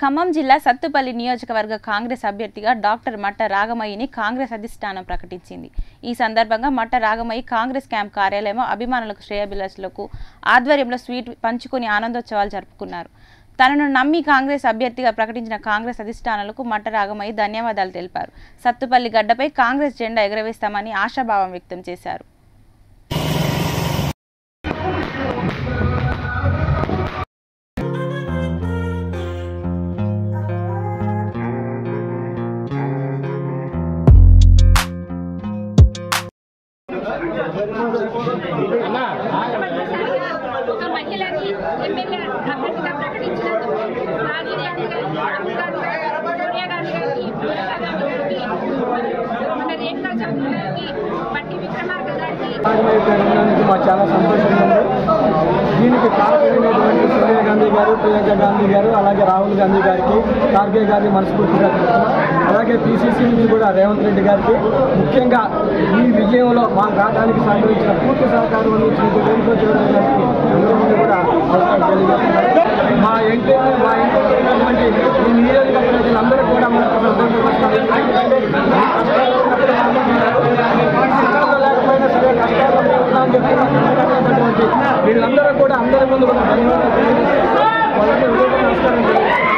ఖమ్మం జిల్లా సత్తుపల్లి నియోజకవర్గ కాంగ్రెస్ అభ్యర్థిగా డాక్టర్ మట్ట రాగమయ్యని కాంగ్రెస్ అధిష్టానం ప్రకటించింది. ఈ సందర్భంగా మట్ట రాగమయ్యి కాంగ్రెస్ క్యాంప్ కార్యాలయం అభిమానులకు శ్రేయాభిలాషులకు ఆధ్వర్యంలో స్వీట్ పంచుకొని ఆనందోత్సవాలు జరుపుకున్నారు. తనను నమ్మి కాంగ్రెస్ అభ్యర్థిగా ప్రకటించిన కాంగ్రెస్ అధిష్టానాలకు మట్ట రాగమయ్యి ధన్యవాదాలు తెలిపారు. సత్తుపల్లి గడ్డపై కాంగ్రెస్ జెండా ఎగరవేస్తామని ఆశాభావం వ్యక్తం చేశారు. ఒక మహిళని ఎమ్మెల్యే అభ్యర్థిగా ప్రకటించినందుకు రాజీవ్ గాంధీ గారికి రాహుల్ గాంధీ గారికి సోనియా గాంధీ గారికి ప్రియాంక గాంధీ గారికి మన రేణుకా చౌదరి గారికి బట్టి విక్రమార్క గారికి కార్యక్రమానికి మాకు చాలా సంతోషంగా ఉంది గారు ప్రియాంక గాంధీ గారు అలాగే రాహుల్ గాంధీ గారికి ఖార్గే గారిని మనస్ఫూర్తిగా అలాగే పిసిసి నుంచి కూడా రేవంత్ రెడ్డి గారికి. ముఖ్యంగా ఈ విజయంలో మా రావడానికి సహకరించిన పూర్తి సహకారం అందించినటువంటి రేణుకా గారికి అందరికీ కూడా మా ఇంటి మా ఇంట్లో ఉన్నటువంటి ఈ నియోజకవర్గ ప్రజలందరూ కూడా మనకు లేకపోయినా సరే కష్టాలు చెప్పి వీళ్ళందరూ కూడా అందరి ముందు కూడా ధన్యవాదాలు ಒಳಗೆ ವಿಡಿಯೋ ನಮಸ್ಕಾರ